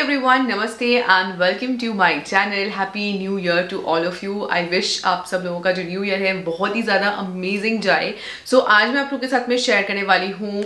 Everyone नमस्ते and welcome to my channel happy new year to all of you I wish आप सब लोगों का जो न्यू ईयर है बहुत ही ज़्यादा अमेजिंग जाए. सो so, आज मैं आप लोगों के साथ में शेयर करने वाली हूँ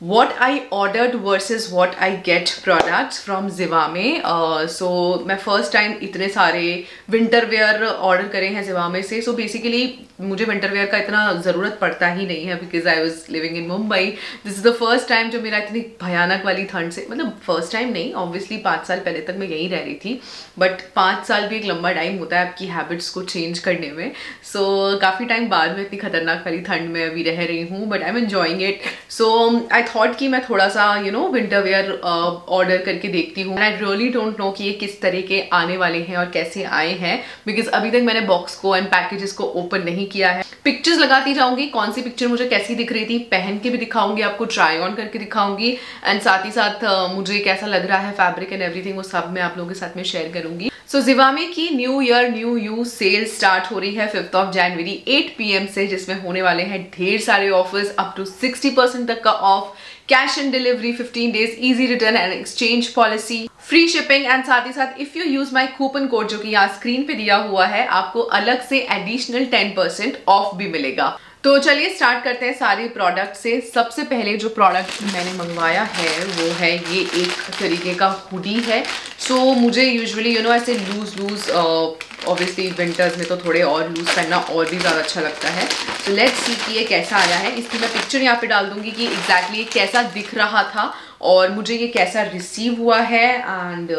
what I ordered versus what I get products from Zivame. Uh, so मैं first time इतने सारे winter wear order करे हैं Zivame से. So basically मुझे विंटर वेयर का इतना ज़रूरत पड़ता ही नहीं है because I was living in Mumbai this is the first time जो मेरा इतनी भयानक वाली ठंड से मतलब फ़र्स्ट टाइम नहीं ऑब्वियसली पाँच साल पहले तक मैं यहीं रह रही थी बट पाँच साल भी एक लंबा टाइम होता है आपकी हैबिट्स को चेंज करने में so, काफ़ी टाइम बाद में इतनी खतरनाक वाली ठंड में अभी रह रही हूँ but I am enjoying it so I thought कि मैं थोड़ा सा you know winter wear order करके देखती हूँ। आई रियली डोंट नो कि ये किस तरह के आने वाले हैं और कैसे आए हैं बिकॉज़ अभी तक मैंने बॉक्स को एंड पैकेजेस को ओपन नहीं किया है। पिक्चर्स लगाती जाऊँगी, कौन सी पिक्चर मुझे कैसी दिख रही थी, पहन के भी दिखाऊँगी, आपको ट्राई ऑन करके दिखाऊँगी। एंड साथ ही साथ मुझे कैसा लग रहा है फैब्रिक एंड एवरीथिंग वो सब मैं आप लोगों के साथ में शेयर करूँगी। सो so, जिवामे की new year new you sale start हो रही है फिफ्थ ऑफ़ जनवरी 8 पीएम से जिसमें होने वाले हैं ढेर सारे ऑफर्स अप टू 60 परसेंट तक का off cash and delivery 15 days easy return and exchange policy free shipping and साथ ही साथ if you use my coupon code जो कि यहाँ स्क्रीन पे दिया हुआ है आपको अलग से एडिशनल 10 परसेंट ऑफ़ भी मिलेगा। तो चलिए स्टार्ट करते हैं सारे प्रोडक्ट से। सबसे पहले जो प्रोडक्ट मैंने मंगवाया है वो है ये एक तरीके का हुडी है। सो so, मुझे यूजुअली यू नो ऐसे लूज लूज ऑब्वियसली विंटर्स में तो थोड़े और लूज पहनना और भी ज़्यादा अच्छा लगता है। तो लेट्स सी कि ये कैसा आया है। इसकी मैं पिक्चर यहाँ पे डाल दूँगी कि एग्जैक्टली exactly कैसा दिख रहा था और मुझे ये कैसा रिसीव हुआ है। And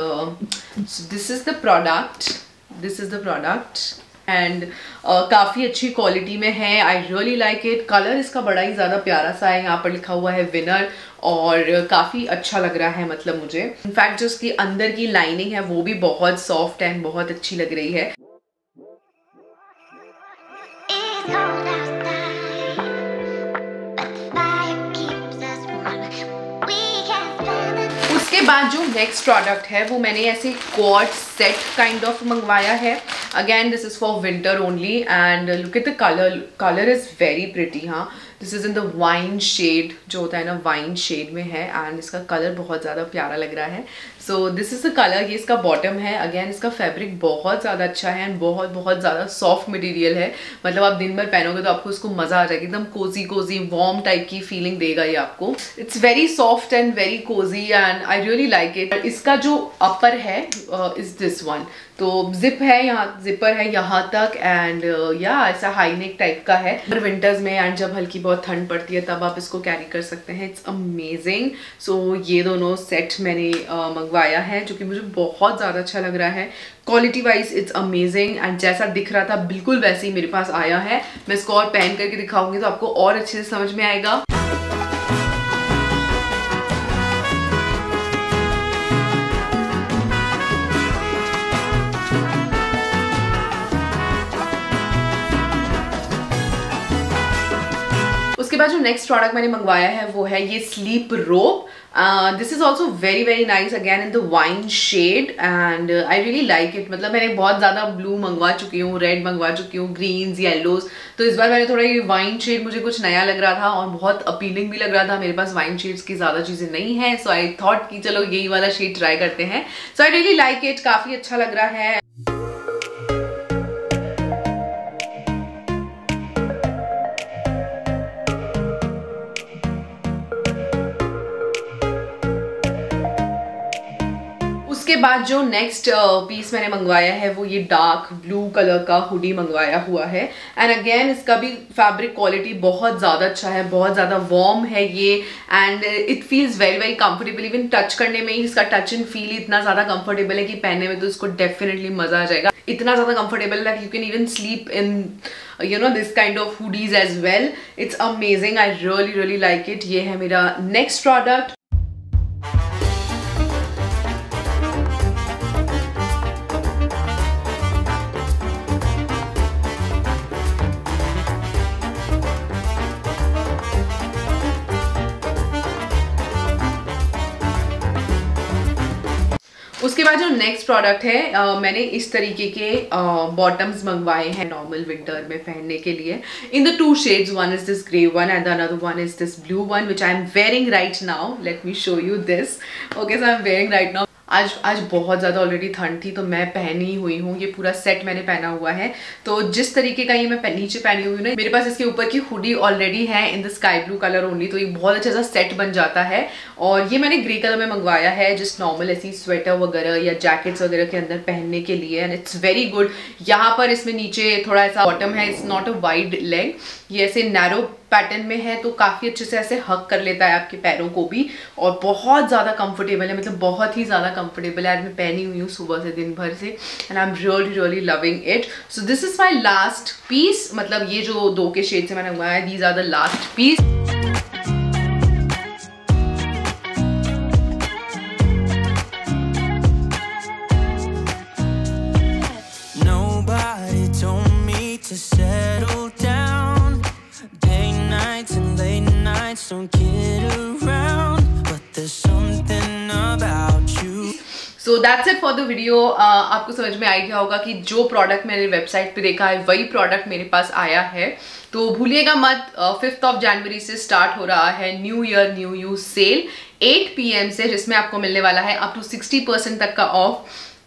this is the product this is the product and uh, काफ़ी अच्छी क्वालिटी में है। I really like it colour इसका बड़ा ही ज़्यादा प्यारा सा है। यहाँ पर लिखा हुआ है विनर और काफ़ी अच्छा लग रहा है मतलब मुझे। इनफैक्ट जो उसकी अंदर की लाइनिंग है वो भी बहुत सॉफ्ट एंड बहुत अच्छी लग रही है। उसके बाद जो नेक्स्ट प्रोडक्ट है वो मैंने ऐसे कॉट सेट काइंड ऑफ़ मंगवाया है। again this is for winter only and look at the color. Color is very pretty huh? This is in the wine shade जो होता है ना वाइन शेड में है एंड इसका कलर बहुत ज़्यादा प्यारा लग रहा है। So this is the colour ये इसका बॉटम है। अगेन इसका फैब्रिक बहुत ज़्यादा अच्छा है एंड बहुत बहुत ज़्यादा सॉफ्ट मटेरियल है। मतलब आप दिन भर पहनोगे तो आपको उसको मज़ा आ जाएगा। एकदम कोजी कोजी वॉर्म टाइप की फीलिंग देगा ये आपको। It's very soft and very cosy and I really like it इसका जो अपर है इज़ दिस वन तो जिप है यहाँ जिपर है यहाँ तक एंड या uh, ऐसा हाई नेक टाइप का है। विंटर्स में एंड जब हल्की बहुत ठंड पड़ती है, तब आप इसको कैरी कर सकते हैं। इट्स अमेजिंग सो ये दोनों सेट मैंने मंगवाया है, जो कि मुझे बहुत ज़्यादा अच्छा लग रहा है। Quality wise it's amazing and जैसा दिख रहा था, बिल्कुल वैसे ही मेरे पास आया है। मैं इसको और पहन करके दिखाऊँगी तो आपको और अच्छे से समझ में आएगा। बाद जो नेक्स्ट प्रोडक्ट मैंने मंगवाया है, वो है ये sleep rope this is also very very nice again in the wine shade and I really like it मतलब मैंने बहुत ज़्यादा ब्लू मंगवा चुकी हूँ रेड मंगवा चुकी हूँ ग्रीन्स येलोज तो इस बार मैंने थोड़ा ये वाइन शेड मुझे कुछ नया लग रहा था और बहुत अपीलिंग भी लग रहा था। मेरे पास वाइन शेड्स की ज़्यादा चीज़ें नहीं है सो आई थॉट कि चलो यही वाला शेड ट्राई करते हैं। So I really like it काफ़ी अच्छा लग रहा है। उसके बाद जो नेक्स्ट पीस uh, मैंने मंगवाया है वो ये डार्क ब्लू कलर का हुडी मंगवाया हुआ है। एंड अगेन इसका भी फैब्रिक क्वालिटी बहुत ज़्यादा अच्छा है बहुत ज़्यादा वार्म है ये। And it feels very very comfortable even touch करने में ही इसका टच एंड फील इतना ज़्यादा कंफर्टेबल है कि पहनने में तो इसको डेफिनेटली मज़ा आ जाएगा। इतना ज़्यादा कंफर्टेबल है you can even sleep in you know this kind of hoodies as well it's amazing I really really like it ये है मेरा नेक्स्ट product. उसके बाद जो नेक्स्ट प्रोडक्ट है आ, मैंने इस तरीके के बॉटम्स मंगवाए हैं नॉर्मल विंटर में पहनने के लिए। In the two shades one is this grey one and another one is this blue one which I am wearing right now let me show you this okay so I am wearing right now आज आज बहुत ज़्यादा already ठंड थी तो मैं पहनी हुई हूँ ये पूरा सेट मैंने पहना हुआ है। तो जिस तरीके का ये मैं पह, नीचे पहनी हुई हूँ ना मेरे पास इसके ऊपर की हुडी ऑलरेडी है in the sky blue colour only तो ये बहुत अच्छा सा सेट बन जाता है। और ये मैंने ग्रे कलर में मंगवाया है जिस नॉर्मल ऐसी स्वेटर वगैरह या जैकेट्स वगैरह के अंदर पहनने के लिए एंड इट्स वेरी गुड यहाँ पर इसमें नीचे थोड़ा ऐसा बॉटम है it's not a wide leg ये ऐसे नैरो पैटर्न में है तो काफ़ी अच्छे से ऐसे हक कर लेता है आपके पैरों को भी और बहुत ज़्यादा कंफर्टेबल है मतलब बहुत ही ज़्यादा कंफर्टेबल है। आज मैं पहनी हुई हूँ सुबह से, दिन भर से and I am really really loving it so this is my last piece मतलब ये जो दो के शेड से मैंने मंगाया these are the last piece so that's it for the video आपको समझ में आ गया होगा कि जो प्रोडक्ट मैंने वेबसाइट पे देखा है, वही प्रोडक्ट मेरे पास आया है। तो भूलिएगा मत फिफ्थ ऑफ़ जनवरी से स्टार्ट हो रहा है new year new you sale 8 PM से, जिसमें आपको मिलने वाला है अप टू 60 परसेंट तक का off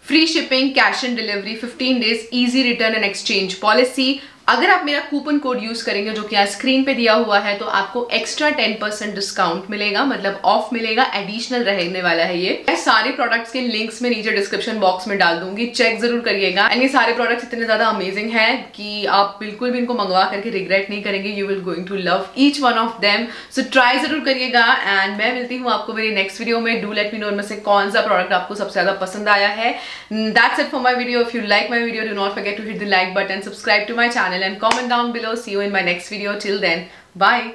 free shipping cash and delivery 15 days easy return and exchange policy अगर आप मेरा कूपन कोड यूज़ करेंगे जो कि यहाँ स्क्रीन पे दिया हुआ है तो आपको एक्स्ट्रा टेन परसेंट डिस्काउंट मिलेगा मतलब ऑफ़ मिलेगा एडिशनल रहने वाला है ये। मैं सारे प्रोडक्ट्स के लिंक्स में नीचे डिस्क्रिप्शन बॉक्स में डाल दूँगी चेक ज़रूर करिएगा। एंड ये सारे प्रोडक्ट्स इतने ज़्यादा अमेजिंग है कि आप बिल्कुल भी इनको मंगवा करके रिग्रेट नहीं करेंगे you will going to love each one of them so try ज़रूर करिएगा। एंड मैं मिलती हूँ आपको मेरी नेक्स्ट वीडियो में। डू लेट मी नो में से कौन सा प्रोडक्ट आपको सबसे ज़्यादा पसंद आया है। That's it for my video if you like my video do not forget to hit the like button subscribe to my channel channel and comment down below. See you in my next video. Till then, bye.